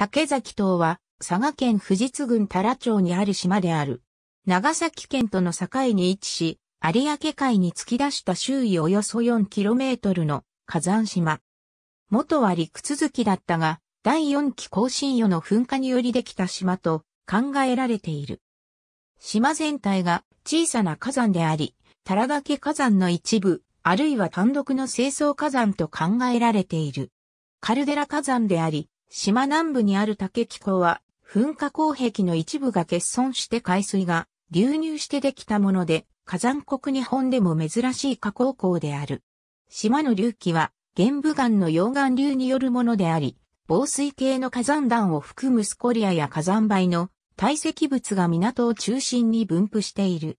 竹崎島は佐賀県富士津郡太良町にある島である。長崎県との境に位置し、有明海に突き出した周囲およそ 4km の火山島。元は陸続きだったが、第4期更新予の噴火によりできた島と考えられている。島全体が小さな火山であり、タラガケ火山の一部、あるいは単独の清掃火山と考えられている。カルデラ火山であり、島南部にある竹気候は、噴火口壁の一部が欠損して海水が流入してできたもので、火山国日本でも珍しい火口港である。島の隆起は、玄武岩の溶岩流によるものであり、防水系の火山弾を含むスコリアや火山灰の堆積物が港を中心に分布している。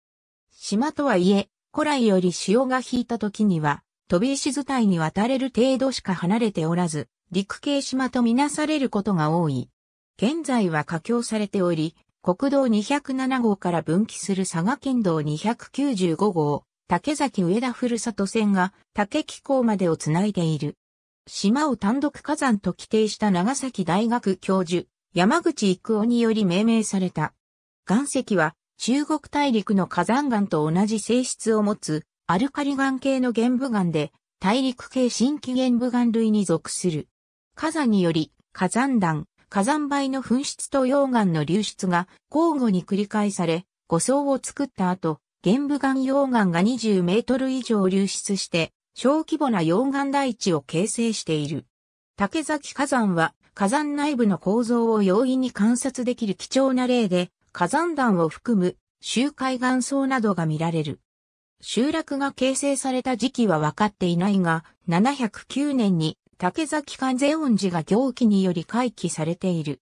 島とはいえ、古来より潮が引いた時には、飛び石伝いに渡れる程度しか離れておらず、陸系島とみなされることが多い。現在は架橋されており、国道207号から分岐する佐賀県道295号、竹崎上田ふるさと線が竹木港までをつないでいる。島を単独火山と規定した長崎大学教授、山口育夫により命名された。岩石は中国大陸の火山岩と同じ性質を持つアルカリ岩系の玄武岩で大陸系新規玄武岩類に属する。火山により火山弾、火山灰の噴出と溶岩の流出が交互に繰り返され、誤層を作った後、玄武岩溶岩が20メートル以上流出して小規模な溶岩台地を形成している。竹崎火山は火山内部の構造を容易に観察できる貴重な例で、火山弾を含む周海岩層などが見られる。集落が形成された時期は分かっていないが、709年に竹崎関税恩寺が行基により回帰されている。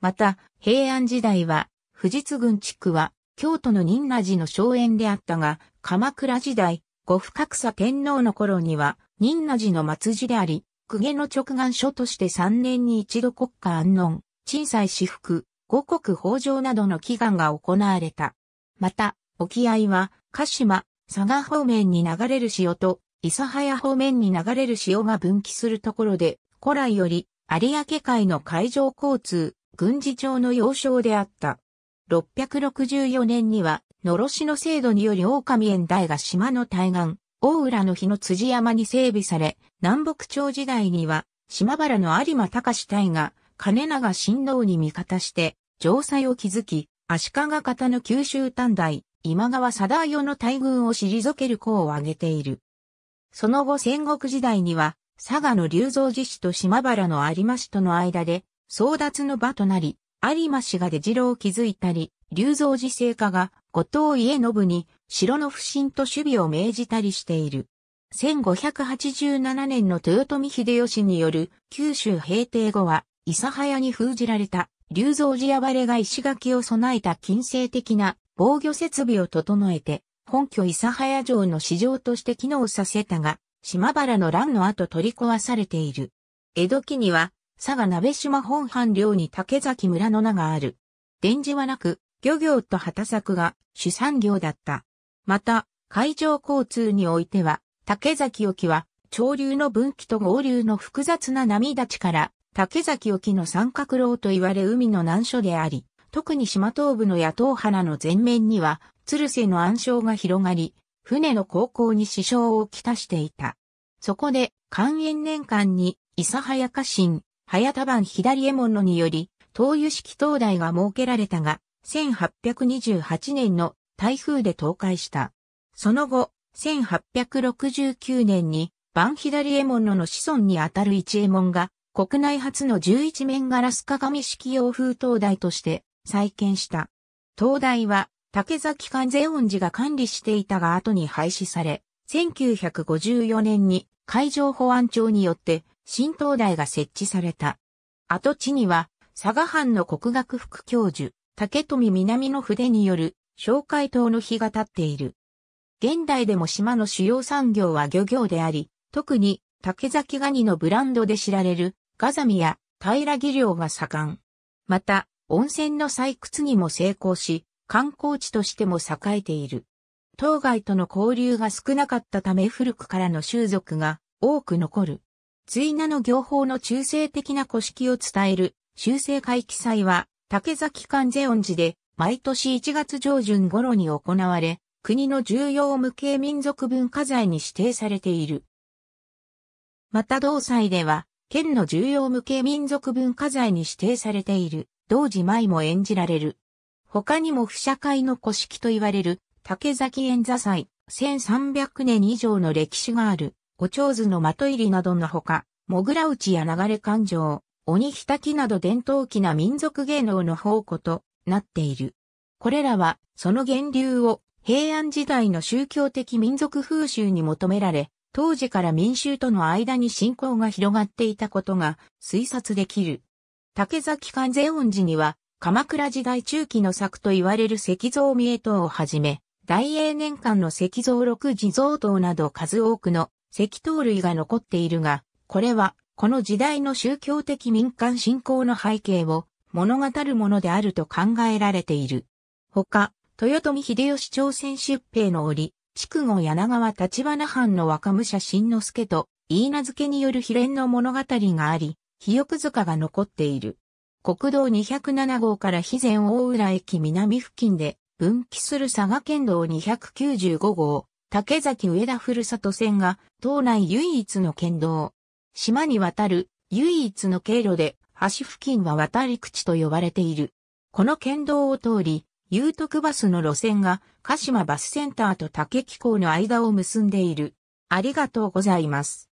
また、平安時代は、富士津郡地区は、京都の仁和寺の荘園であったが、鎌倉時代、呉不格差天皇の頃には、仁和寺の末寺であり、公家の直眼書として3年に一度国家安穏、鎮祭私服、五国豊穣などの祈願が行われた。また、沖合は、鹿島、佐賀方面に流れる潮と、諫早方面に流れる潮が分岐するところで、古来より、有明海の海上交通、軍事庁の要衝であった。664年には、のろしの制度により狼園台が島の対岸、大浦の日の辻山に整備され、南北朝時代には、島原の有馬隆隊が、金長新道に味方して、城塞を築き、足利方の九州短大、今川貞代の大軍を退ける功を挙げている。その後戦国時代には、佐賀の龍造寺氏と島原の有馬氏との間で、争奪の場となり、有馬氏が出城を築いたり、龍造寺聖家が後藤家信に城の不審と守備を命じたりしている。1587年の豊臣秀吉による九州平定後は、諫早に封じられた龍造寺暴れが石垣を備えた近世的な防御設備を整えて、本拠諫早城の市場として機能させたが、島原の乱の後取り壊されている。江戸期には、佐賀鍋島本藩領に竹崎村の名がある。電磁はなく、漁業と畑作が主産業だった。また、海上交通においては、竹崎沖は、潮流の分岐と合流の複雑な波立ちから、竹崎沖の三角楼と言われ海の難所であり、特に島東部の野党花の前面には、鶴瀬の暗礁が広がり、船の航行に支障をきたしていた。そこで、関延年間に、諫早家臣、早田番左衛門のにより、東油式灯台が設けられたが、1828年の台風で倒壊した。その後、1869年に、バン左衛門の子孫にあたる一衛門が、国内初の11面ガラス鏡式用風灯台として再建した。灯台は、竹崎関税恩寺が管理していたが後に廃止され、1954年に海上保安庁によって新灯台が設置された。跡地には、佐賀藩の国学副教授、竹富南の筆による紹介塔の碑が立っている。現代でも島の主要産業は漁業であり、特に竹崎ガニのブランドで知られるガザミや平木漁が盛ん。また、温泉の採掘にも成功し、観光地としても栄えている。当該との交流が少なかったため古くからの習俗が多く残る。追名の行法の中性的な古式を伝える修正会記載は、竹崎関税恩寺で、毎年1月上旬頃に行われ、国の重要無形民族文化財に指定されている。また同祭では、県の重要無形民族文化財に指定されている、同時舞も演じられる。他にも不社会の古式と言われる、竹崎演座祭、1300年以上の歴史がある、お蝶図の的入りなどのほか、もぐら打ちや流れ感情、鬼ひたきなど伝統的な民族芸能の宝庫となっている。これらは、その源流を平安時代の宗教的民族風習に求められ、当時から民衆との間に信仰が広がっていたことが推察できる。竹崎関税恩寺には、鎌倉時代中期の作と言われる石像見え塔をはじめ、大英年間の石像六地蔵塔など数多くの石塔類が残っているが、これはこの時代の宗教的民間信仰の背景を物語るものであると考えられている。他、豊臣秀吉朝鮮出兵の折、筑後柳川立花藩の若武者新之助と、言い名付けによる秘伝の物語があり、肥翼塚が残っている。国道207号から肥前大浦駅南付近で分岐する佐賀県道295号、竹崎上田ふるさと線が島内唯一の県道。島に渡る唯一の経路で橋付近は渡り口と呼ばれている。この県道を通り、有徳バスの路線が鹿島バスセンターと竹木港の間を結んでいる。ありがとうございます。